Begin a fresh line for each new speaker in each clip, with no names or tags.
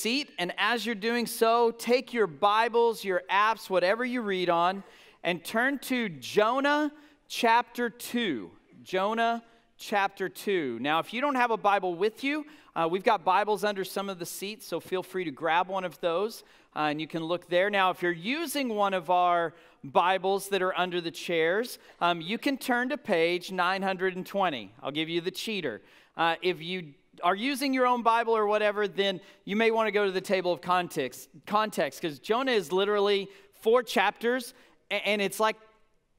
seat, and as you're doing so, take your Bibles, your apps, whatever you read on, and turn to Jonah chapter 2. Jonah chapter 2. Now, if you don't have a Bible with you, uh, we've got Bibles under some of the seats, so feel free to grab one of those uh, and you can look there. Now, if you're using one of our Bibles that are under the chairs, um, you can turn to page 920. I'll give you the cheater. Uh, if you are using your own Bible or whatever, then you may want to go to the table of context context because Jonah is literally four chapters and it's like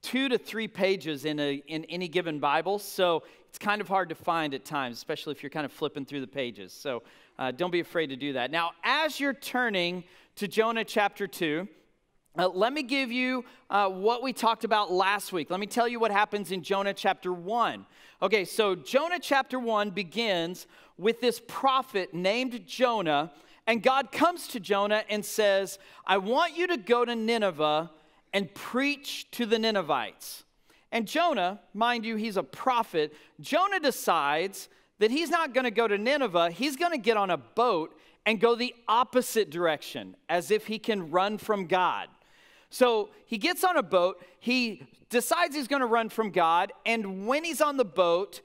two to three pages in, a, in any given Bible. So it's kind of hard to find at times, especially if you're kind of flipping through the pages. So uh, don't be afraid to do that. Now, as you're turning to Jonah chapter 2, uh, let me give you uh, what we talked about last week. Let me tell you what happens in Jonah chapter 1. Okay, so Jonah chapter 1 begins with this prophet named Jonah, and God comes to Jonah and says, I want you to go to Nineveh and preach to the Ninevites. And Jonah, mind you, he's a prophet. Jonah decides that he's not going to go to Nineveh, he's going to get on a boat and go the opposite direction as if he can run from God. So he gets on a boat, he decides he's going to run from God, and when he's on the boat,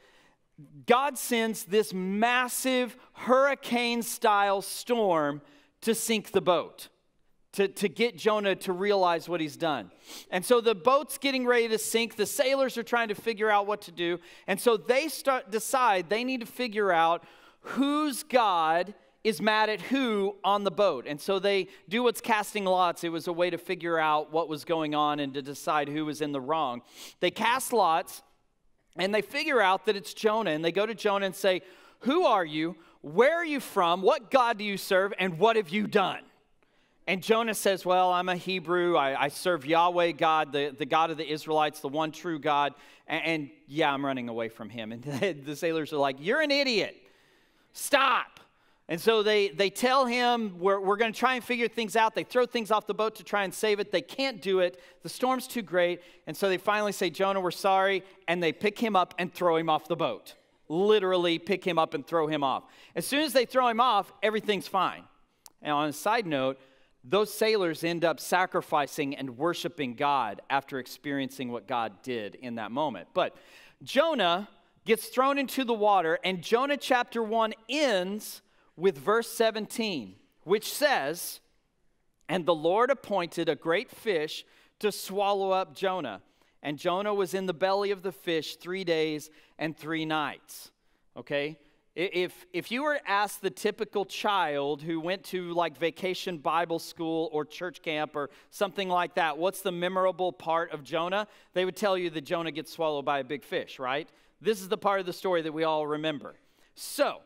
God sends this massive hurricane style storm to sink the boat to, to get Jonah to realize what he's done. And so the boat's getting ready to sink. The sailors are trying to figure out what to do. And so they start decide they need to figure out whose God is mad at who on the boat. And so they do what's casting lots. It was a way to figure out what was going on and to decide who was in the wrong. They cast lots and they figure out that it's Jonah. And they go to Jonah and say, Who are you? Where are you from? What God do you serve? And what have you done? And Jonah says, Well, I'm a Hebrew. I, I, serve Yahweh God, the, the God of the Israelites, the one true God. And, and yeah, I'm running away from him. And the sailors are like, You're an idiot. Stop. And so they, they tell him, We're, we're going to try and figure things out. They throw things off the boat to try and save it. They can't do it. The storm's too great. And so they finally say, Jonah, we're sorry. And they pick him up and throw him off the boat. Literally pick him up and throw him off. As soon as they throw him off, everything's fine. And on a side note, those sailors end up sacrificing and worshiping God after experiencing what God did in that moment. But Jonah gets thrown into the water, and Jonah chapter 1 ends with verse 17, which says, And the Lord appointed a great fish to swallow up Jonah. And Jonah was in the belly of the fish three days and three nights. Okay? If, if you were asked the typical child who went to like vacation Bible school or church camp or something like that, what's the memorable part of Jonah? They would tell you that Jonah gets swallowed by a big fish, right? This is the part of the story that we all remember. So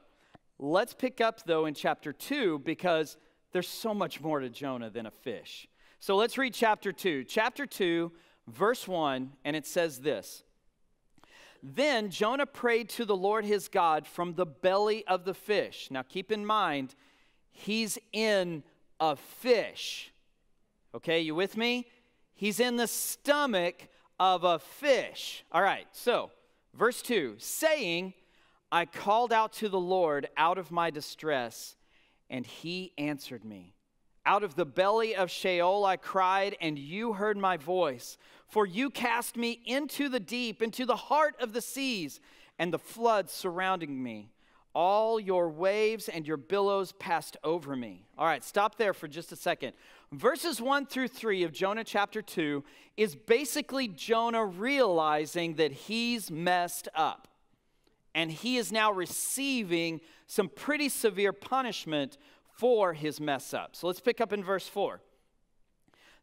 let's pick up though in chapter 2 because there's so much more to Jonah than a fish. So let's read chapter 2. Chapter 2, verse 1, and it says this. Then Jonah prayed to the Lord his God from the belly of the fish. Now keep in mind, he's in a fish. Okay, you with me? He's in the stomach of a fish. All right, so verse 2 saying, I called out to the Lord out of my distress, and he answered me. Out of the belly of Sheol I cried, and you heard my voice. For you cast me into the deep, into the heart of the seas, and the floods surrounding me. All your waves and your billows passed over me. All right, stop there for just a second. Verses 1 through 3 of Jonah chapter 2 is basically Jonah realizing that he's messed up. And he is now receiving some pretty severe punishment for his mess up. So let's pick up in verse 4.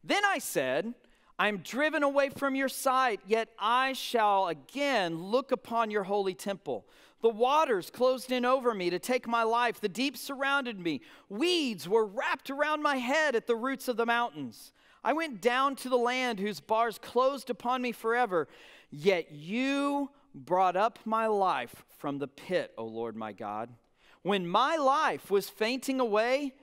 Then I said, I'm driven away from your sight, yet I shall again look upon your holy temple. The waters closed in over me to take my life. The deep surrounded me. Weeds were wrapped around my head at the roots of the mountains. I went down to the land whose bars closed upon me forever. Yet you brought up my life from the pit, O Lord my God. When my life was fainting away,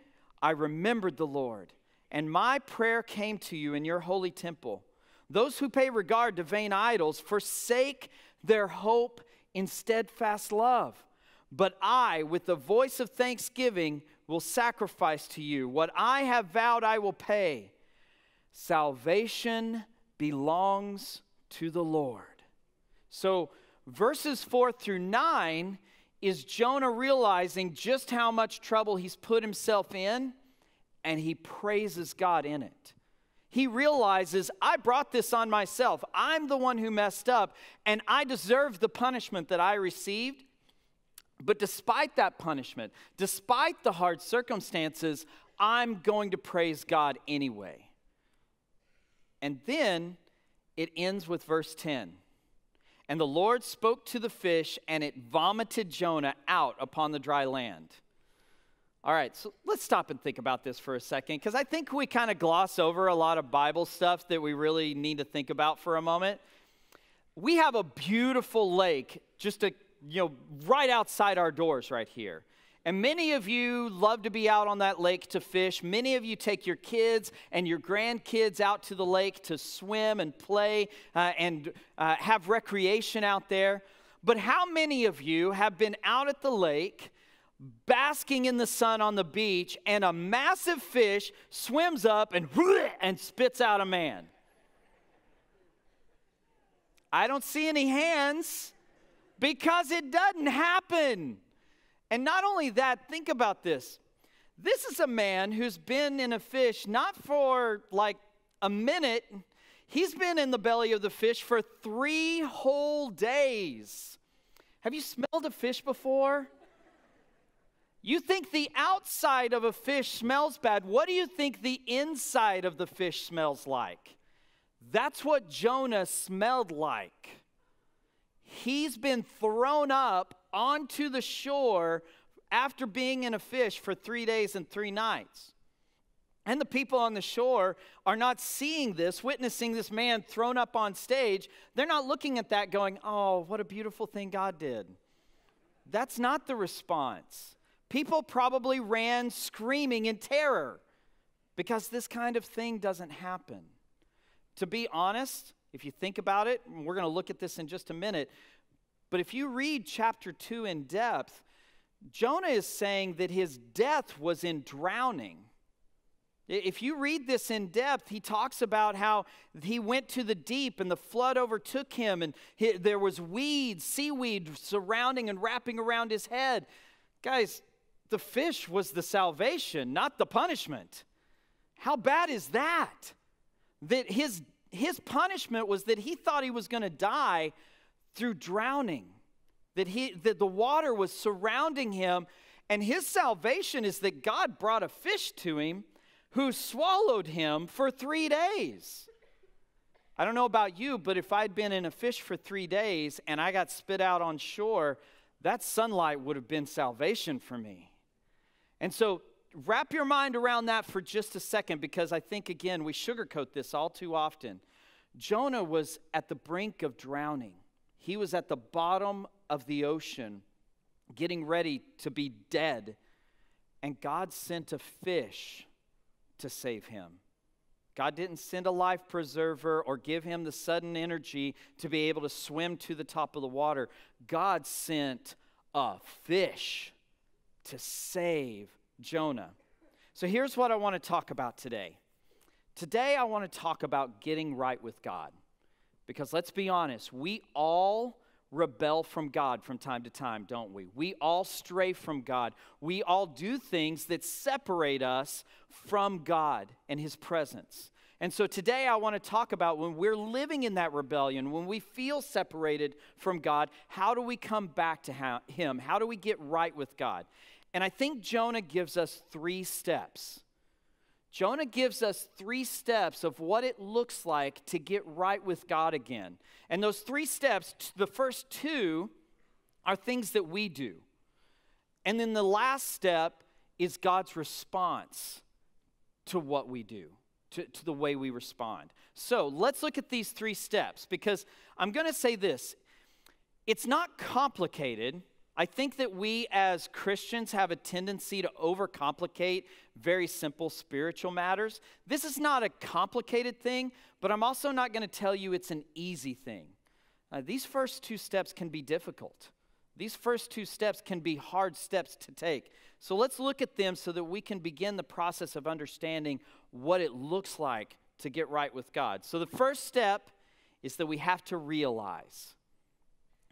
I remembered the Lord, and my prayer came to you in your holy temple. Those who pay regard to vain idols forsake their hope in steadfast love. But I, with the voice of thanksgiving, will sacrifice to you. What I have vowed, I will pay. Salvation belongs to the Lord. So, verses 4 through 9 is Jonah realizing just how much trouble he's put himself in, and he praises God in it. He realizes, I brought this on myself. I'm the one who messed up, and I deserve the punishment that I received. But despite that punishment, despite the hard circumstances, I'm going to praise God anyway. And then it ends with verse 10. And the Lord spoke to the fish, and it vomited Jonah out upon the dry land. All right, so let's stop and think about this for a second, because I think we kind of gloss over a lot of Bible stuff that we really need to think about for a moment. We have a beautiful lake just a you know, right outside our doors right here. And many of you love to be out on that lake to fish. Many of you take your kids and your grandkids out to the lake to swim and play uh, and uh, have recreation out there. But how many of you have been out at the lake, basking in the sun on the beach, and a massive fish swims up and, and spits out a man? I don't see any hands because it doesn't happen. And not only that, think about this. This is a man who's been in a fish not for like a minute, he's been in the belly of the fish for three whole days. Have you smelled a fish before? You think the outside of a fish smells bad. What do you think the inside of the fish smells like? That's what Jonah smelled like he's been thrown up onto the shore after being in a fish for three days and three nights. And the people on the shore are not seeing this, witnessing this man thrown up on stage. They're not looking at that going, oh, what a beautiful thing God did. That's not the response. People probably ran screaming in terror because this kind of thing doesn't happen. To be honest, if you think about it, we're going to look at this in just a minute, but if you read chapter 2 in depth, Jonah is saying that his death was in drowning. If you read this in depth, he talks about how he went to the deep and the flood overtook him, and he, there was weeds, seaweed surrounding and wrapping around his head. Guys, the fish was the salvation, not the punishment. How bad is that? That his his punishment was that he thought he was going to die through drowning, that, he, that the water was surrounding him, and his salvation is that God brought a fish to him who swallowed him for three days. I don't know about you, but if I'd been in a fish for three days and I got spit out on shore, that sunlight would have been salvation for me. And so wrap your mind around that for just a second because I think, again, we sugarcoat this all too often. Jonah was at the brink of drowning, he was at the bottom of the ocean, getting ready to be dead. And God sent a fish to save him. God didn't send a life preserver or give him the sudden energy to be able to swim to the top of the water. God sent a fish to save Jonah. So here's what I want to talk about today. Today, I want to talk about getting right with God. Because let's be honest, we all rebel from God from time to time, don't we? We all stray from God. We all do things that separate us from God and His presence. And so today I want to talk about when we're living in that rebellion, when we feel separated from God, how do we come back to Him? How do we get right with God? And I think Jonah gives us three steps. Jonah gives us three steps of what it looks like to get right with God again. And those three steps, the first two are things that we do. And then the last step is God's response to what we do, to, to the way we respond. So let's look at these three steps because I'm going to say this it's not complicated I think that we as Christians have a tendency to overcomplicate very simple spiritual matters. This is not a complicated thing, but I'm also not going to tell you it's an easy thing. Uh, these first two steps can be difficult. These first two steps can be hard steps to take. So let's look at them so that we can begin the process of understanding what it looks like to get right with God. So the first step is that we have to realize.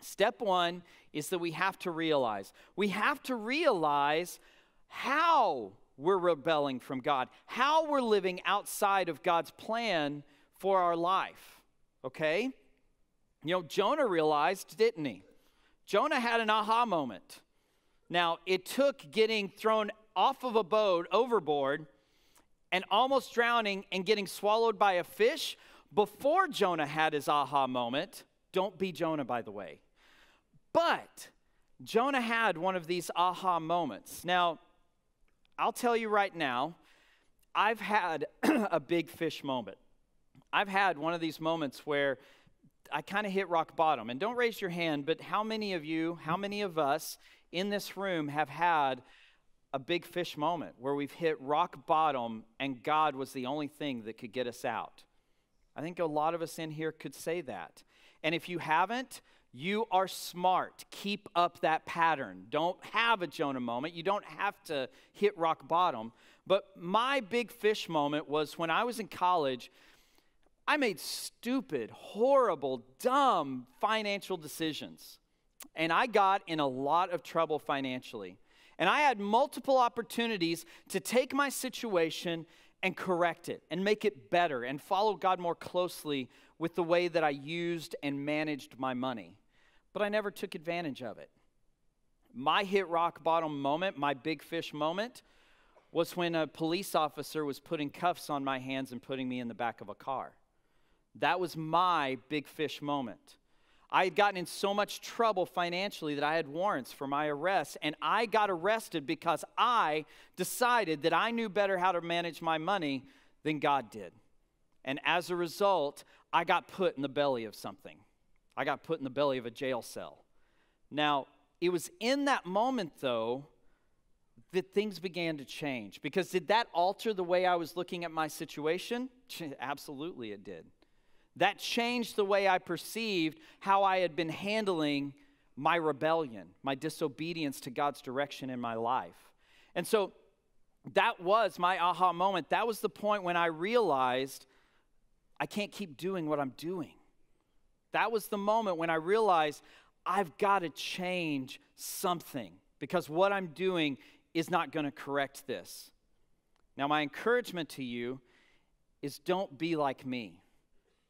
Step one is that we have to realize. We have to realize how we're rebelling from God, how we're living outside of God's plan for our life. Okay? You know, Jonah realized, didn't he? Jonah had an aha moment. Now, it took getting thrown off of a boat overboard and almost drowning and getting swallowed by a fish before Jonah had his aha moment. Don't be Jonah, by the way. But Jonah had one of these aha moments. Now, I'll tell you right now, I've had a big fish moment. I've had one of these moments where I kind of hit rock bottom. And don't raise your hand, but how many of you, how many of us in this room have had a big fish moment where we've hit rock bottom and God was the only thing that could get us out? I think a lot of us in here could say that. And if you haven't, you are smart. Keep up that pattern. Don't have a Jonah moment. You don't have to hit rock bottom. But my big fish moment was when I was in college. I made stupid, horrible, dumb financial decisions. And I got in a lot of trouble financially. And I had multiple opportunities to take my situation and correct it and make it better and follow God more closely with the way that I used and managed my money. But I never took advantage of it. My hit rock bottom moment, my big fish moment, was when a police officer was putting cuffs on my hands and putting me in the back of a car. That was my big fish moment. I had gotten in so much trouble financially that I had warrants for my arrest, and I got arrested because I decided that I knew better how to manage my money than God did. And as a result, I got put in the belly of something. I got put in the belly of a jail cell. Now, it was in that moment, though, that things began to change. Because did that alter the way I was looking at my situation? Absolutely, it did. That changed the way I perceived how I had been handling my rebellion, my disobedience to God's direction in my life. And so that was my aha moment. That was the point when I realized I can't keep doing what I'm doing. That was the moment when I realized I've got to change something because what I'm doing is not going to correct this. Now, my encouragement to you is don't be like me.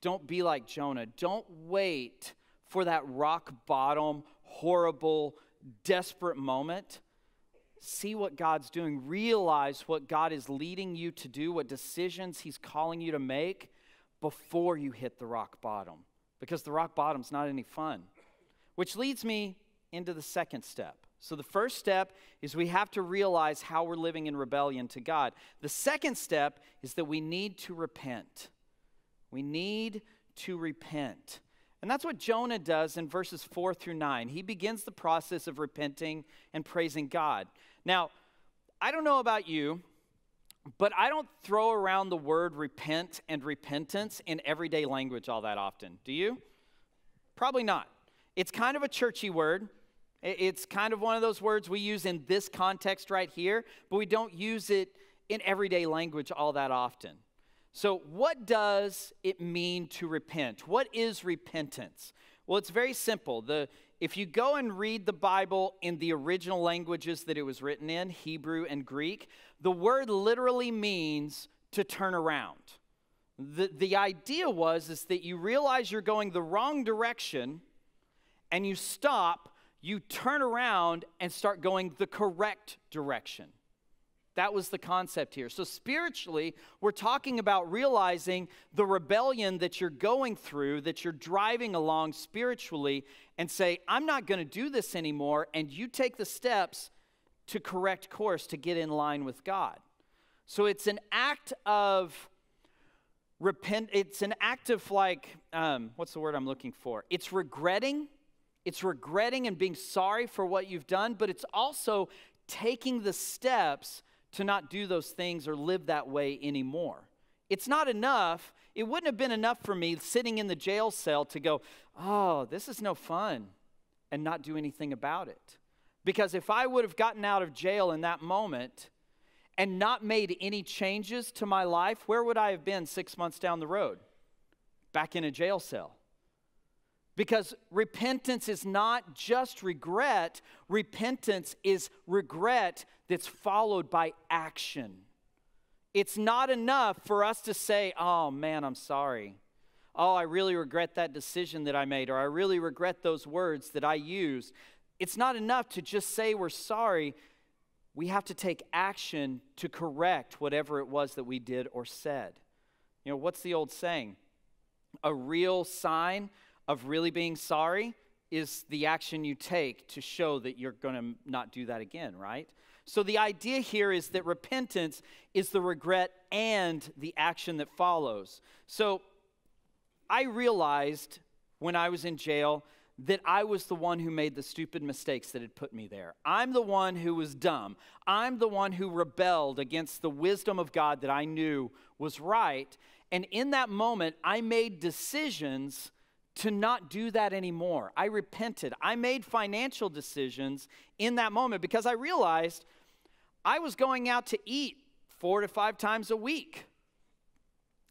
Don't be like Jonah. Don't wait for that rock bottom, horrible, desperate moment. See what God's doing. Realize what God is leading you to do, what decisions He's calling you to make before you hit the rock bottom. Because the rock bottom's not any fun. Which leads me into the second step. So, the first step is we have to realize how we're living in rebellion to God. The second step is that we need to repent. We need to repent. And that's what Jonah does in verses 4 through 9. He begins the process of repenting and praising God. Now, I don't know about you, but I don't throw around the word repent and repentance in everyday language all that often. Do you? Probably not. It's kind of a churchy word. It's kind of one of those words we use in this context right here, but we don't use it in everyday language all that often. So, what does it mean to repent? What is repentance? Well, it's very simple. The, if you go and read the Bible in the original languages that it was written in, Hebrew and Greek, the word literally means to turn around. The, the idea was is that you realize you're going the wrong direction and you stop, you turn around and start going the correct direction. That was the concept here. So, spiritually, we're talking about realizing the rebellion that you're going through, that you're driving along spiritually, and say, I'm not going to do this anymore. And you take the steps to correct course to get in line with God. So, it's an act of repent, it's an act of like, um, what's the word I'm looking for? It's regretting. It's regretting and being sorry for what you've done, but it's also taking the steps to not do those things or live that way anymore. It's not enough. It wouldn't have been enough for me sitting in the jail cell to go, oh, this is no fun. and not do anything about it. Because if I would have gotten out of jail in that moment and not made any changes to my life, where would I have been six months down the road? Back in a jail cell. Because repentance is not just regret, repentance is regret that's followed by action. It's not enough for us to say, oh man, I'm sorry. Oh, I really regret that decision that I made, or I really regret those words that I used. It's not enough to just say we're sorry. We have to take action to correct whatever it was that we did or said. You know, what's the old saying? A real sign of really being sorry is the action you take to show that you're going to not do that again, right? So the idea here is that repentance is the regret and the action that follows. So I realized when I was in jail that I was the one who made the stupid mistakes that had put me there. I'm the one who was dumb. I'm the one who rebelled against the wisdom of God that I knew was right. And in that moment, I made decisions to not do that anymore. I repented. I made financial decisions in that moment because I realized I was going out to eat four to five times a week.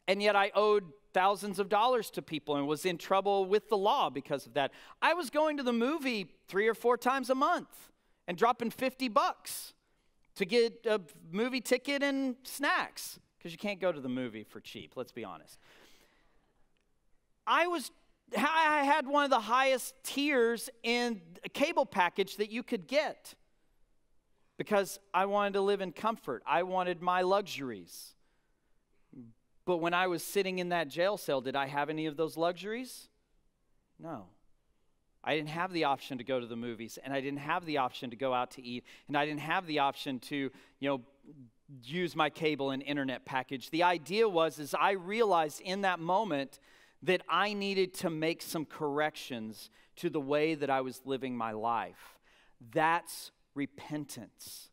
And yet I owed thousands of dollars to people and was in trouble with the law because of that. I was going to the movie three or four times a month and dropping 50 bucks to get a movie ticket and snacks because you can't go to the movie for cheap, let's be honest. I was I had one of the highest tiers in a cable package that you could get because I wanted to live in comfort. I wanted my luxuries. But when I was sitting in that jail cell, did I have any of those luxuries? No. I didn't have the option to go to the movies, and I didn't have the option to go out to eat, and I didn't have the option to, you know, use my cable and internet package. The idea was is I realized in that moment that I needed to make some corrections to the way that I was living my life. That's repentance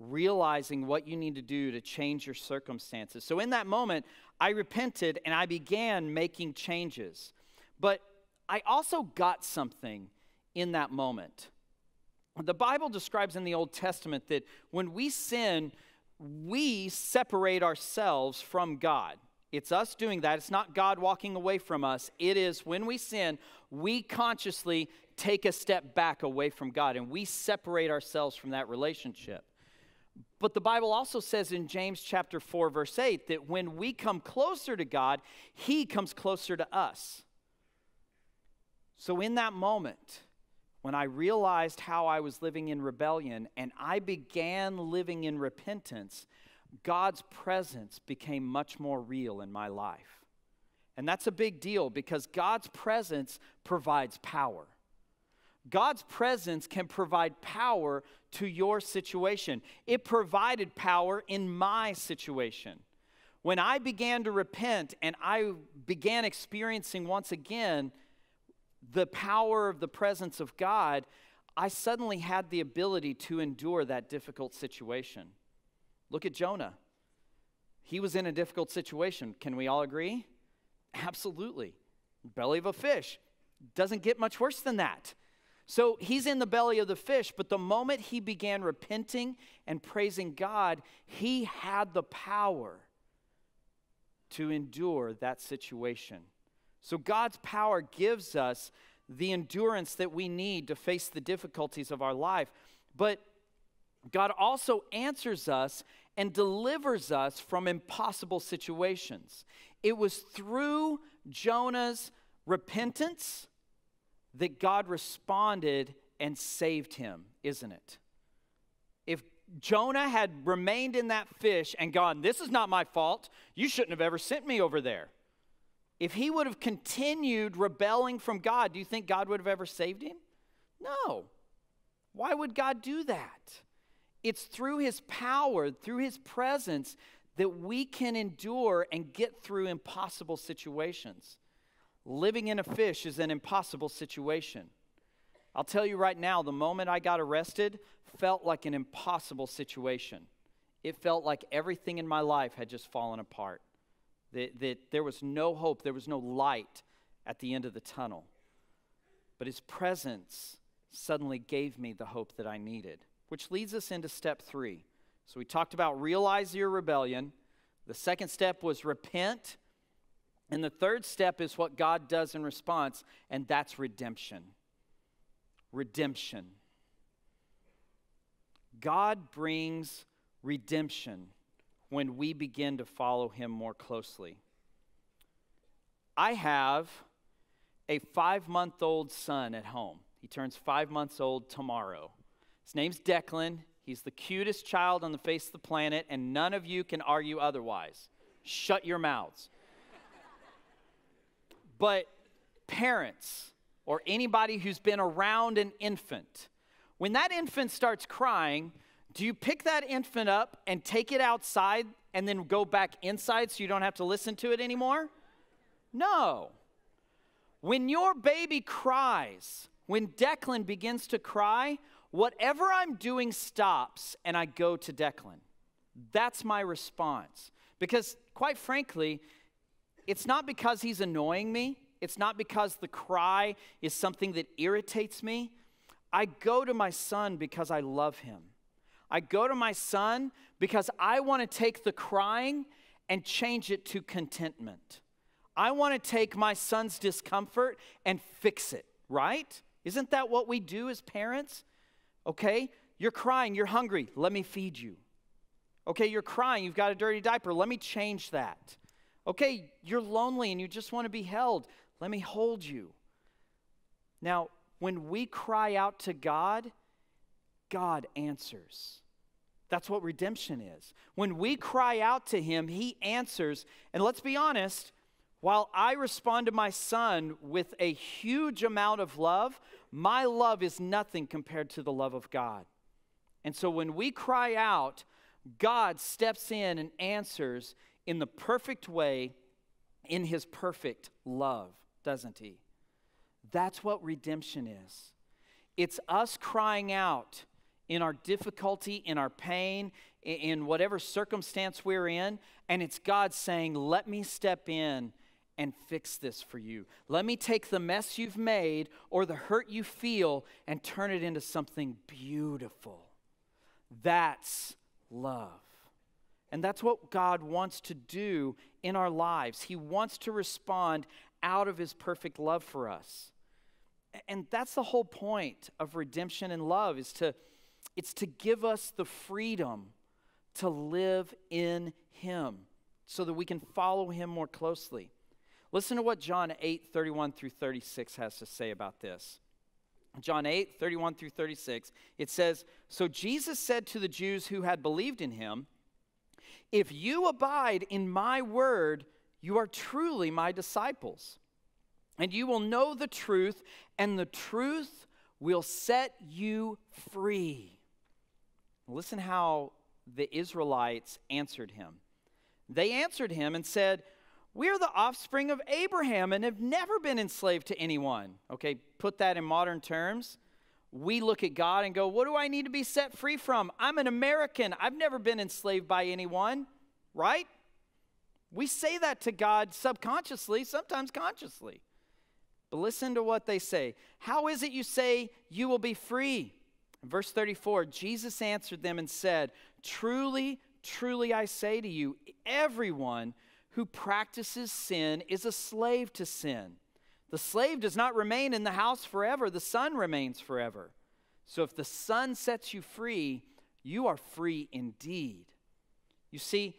realizing what you need to do to change your circumstances. So, in that moment, I repented and I began making changes. But I also got something in that moment. The Bible describes in the Old Testament that when we sin, we separate ourselves from God. It's us doing that. It's not God walking away from us. It is when we sin, we consciously take a step back away from God and we separate ourselves from that relationship. But the Bible also says in James chapter 4 verse 8 that when we come closer to God, he comes closer to us. So in that moment, when I realized how I was living in rebellion and I began living in repentance, God's presence became much more real in my life. And that's a big deal because God's presence provides power. God's presence can provide power to your situation. It provided power in my situation. When I began to repent and I began experiencing once again the power of the presence of God, I suddenly had the ability to endure that difficult situation. Look at Jonah. He was in a difficult situation. Can we all agree? Absolutely. Belly of a fish. Doesn't get much worse than that. So he's in the belly of the fish, but the moment he began repenting and praising God, he had the power to endure that situation. So God's power gives us the endurance that we need to face the difficulties of our life. But God also answers us and delivers us from impossible situations. It was through Jonah's repentance that God responded and saved him, isn't it? If Jonah had remained in that fish and gone, This is not my fault, you shouldn't have ever sent me over there. If he would have continued rebelling from God, do you think God would have ever saved him? No. Why would God do that? It's through his power, through his presence, that we can endure and get through impossible situations. Living in a fish is an impossible situation. I'll tell you right now, the moment I got arrested felt like an impossible situation. It felt like everything in my life had just fallen apart, that, that there was no hope, there was no light at the end of the tunnel. But His presence, suddenly gave me the hope that I needed. Which leads us into step three. So we talked about realize your rebellion. The second step was repent. And the third step is what God does in response, and that's redemption. Redemption. God brings redemption when we begin to follow Him more closely. I have a five month old son at home. He turns five months old tomorrow. His name's Declan. He's the cutest child on the face of the planet, and none of you can argue otherwise. Shut your mouths. but parents, or anybody who's been around an infant, when that infant starts crying, do you pick that infant up and take it outside and then go back inside so you don't have to listen to it anymore? No. When your baby cries, when Declan begins to cry, whatever I'm doing stops and I go to Declan. That's my response. Because, quite frankly, it's not because he's annoying me, it's not because the cry is something that irritates me. I go to my son because I love him. I go to my son because I want to take the crying and change it to contentment. I want to take my son's discomfort and fix it, right? Isn't that what we do as parents? Okay, you're crying, you're hungry, let me feed you. Okay, you're crying, you've got a dirty diaper, let me change that. Okay, you're lonely and you just want to be held, let me hold you. Now, when we cry out to God, God answers. That's what redemption is. When we cry out to Him, He answers. And let's be honest, while I respond to my son with a huge amount of love, my love is nothing compared to the love of God. And so when we cry out, God steps in and answers in the perfect way, in his perfect love, doesn't he? That's what redemption is. It's us crying out in our difficulty, in our pain, in whatever circumstance we're in, and it's God saying, Let me step in and fix this for you. Let me take the mess you've made or the hurt you feel and turn it into something beautiful. That's love. And that's what God wants to do in our lives. He wants to respond out of His perfect love for us. And that's the whole point of redemption and love is to it's to give us the freedom to live in him so that we can follow him more closely. Listen to what John 8, 31 through 36 has to say about this. John 8, 31 through 36, it says, So Jesus said to the Jews who had believed in him, If you abide in my word, you are truly my disciples. And you will know the truth, and the truth will set you free. Listen how the Israelites answered him. They answered him and said, we are the offspring of Abraham and have never been enslaved to anyone. Okay, put that in modern terms. We look at God and go, What do I need to be set free from? I'm an American. I've never been enslaved by anyone, right? We say that to God subconsciously, sometimes consciously. But listen to what they say. How is it you say you will be free? verse 34 Jesus answered them and said, Truly, truly I say to you, everyone who practices sin is a slave to sin. The slave does not remain in the house forever, the son remains forever. So if the son sets you free, you are free indeed. You see,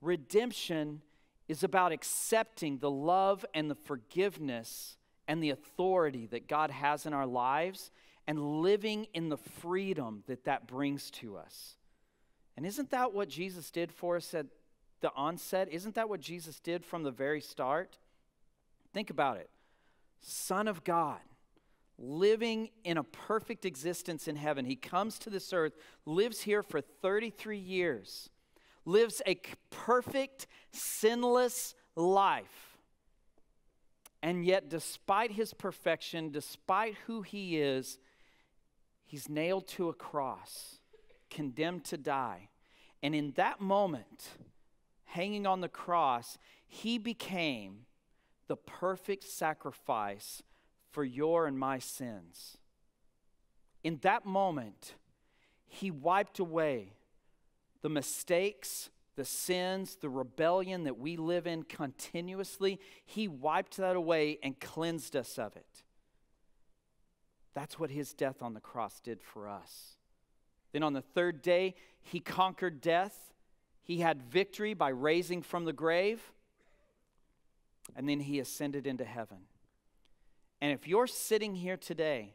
redemption is about accepting the love and the forgiveness and the authority that God has in our lives and living in the freedom that that brings to us. And isn't that what Jesus did for us at the onset? Isn't that what Jesus did from the very start? Think about it. Son of God, living in a perfect existence in heaven. He comes to this earth, lives here for 33 years, lives a perfect, sinless life. And yet, despite his perfection, despite who he is, he's nailed to a cross, condemned to die. And in that moment, hanging on the cross, he became the perfect sacrifice for your and my sins. in that moment, he wiped away the mistakes, the sins, the rebellion that we live in continuously. He wiped that away and cleansed us of it. That's what his death on the cross did for us. Then on the third day, he conquered death. He had victory by raising from the grave. And then he ascended into heaven. And if you're sitting here today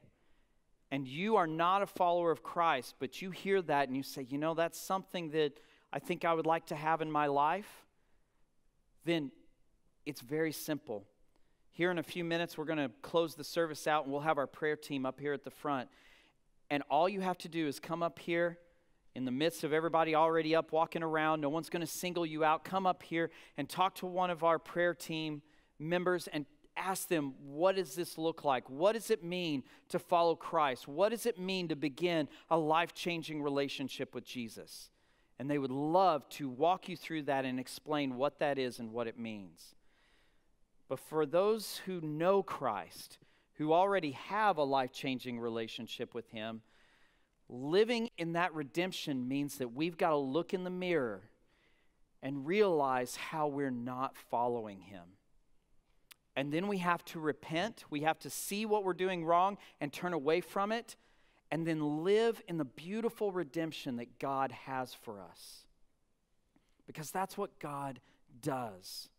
and you are not a follower of Christ, but you hear that and you say, you know, that's something that I think I would like to have in my life, then it's very simple. Here in a few minutes, we're going to close the service out and we'll have our prayer team up here at the front. And all you have to do is come up here in the midst of everybody already up walking around. No one's going to single you out. Come up here and talk to one of our prayer team members and ask them, what does this look like? What does it mean to follow Christ? What does it mean to begin a life changing relationship with Jesus? And they would love to walk you through that and explain what that is and what it means. But for those who know Christ, who already have a life changing relationship with Him, living in that redemption means that we've got to look in the mirror and realize how we're not following Him. And then we have to repent. We have to see what we're doing wrong and turn away from it, and then live in the beautiful redemption that God has for us. Because that's what God does.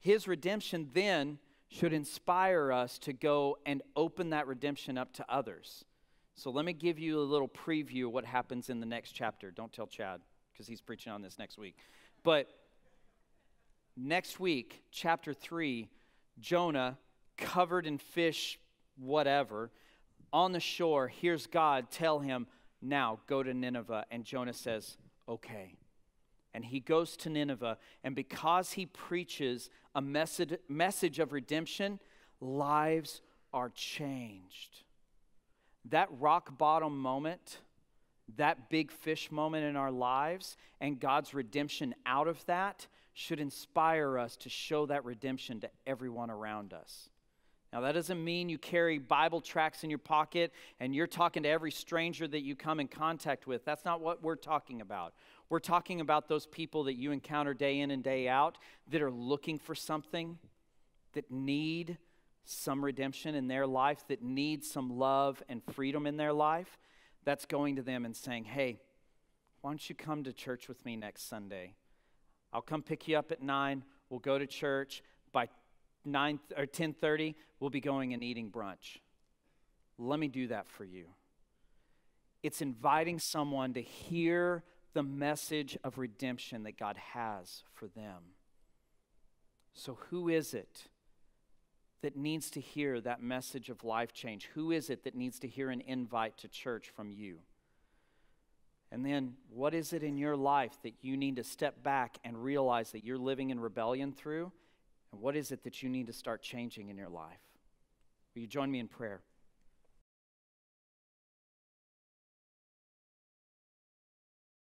His redemption then should inspire us to go and open that redemption up to others. So let me give you a little preview of what happens in the next chapter. Don't tell Chad because he's preaching on this next week. But next week, chapter 3, Jonah, covered in fish, whatever, on the shore, hears God tell him, Now go to Nineveh. And Jonah says, Okay. And he goes to Nineveh, and because he preaches a message, message of redemption, lives are changed. That rock bottom moment, that big fish moment in our lives, and God's redemption out of that should inspire us to show that redemption to everyone around us. Now, that doesn't mean you carry Bible tracts in your pocket and you're talking to every stranger that you come in contact with. That's not what we're talking about. We're talking about those people that you encounter day in and day out that are looking for something, that need some redemption in their life, that need some love and freedom in their life. That's going to them and saying, hey, why don't you come to church with me next Sunday? I'll come pick you up at 9. We'll go to church. By 9 or 10:30, we'll be going and eating brunch. Let me do that for you. It's inviting someone to hear the message of redemption that God has for them. So who is it that needs to hear that message of life change? Who is it that needs to hear an invite to church from you? And then, what is it in your life that you need to step back and realize that you're living in rebellion through? And what is it that you need to start changing in your life? Will you join me in prayer?